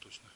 точно.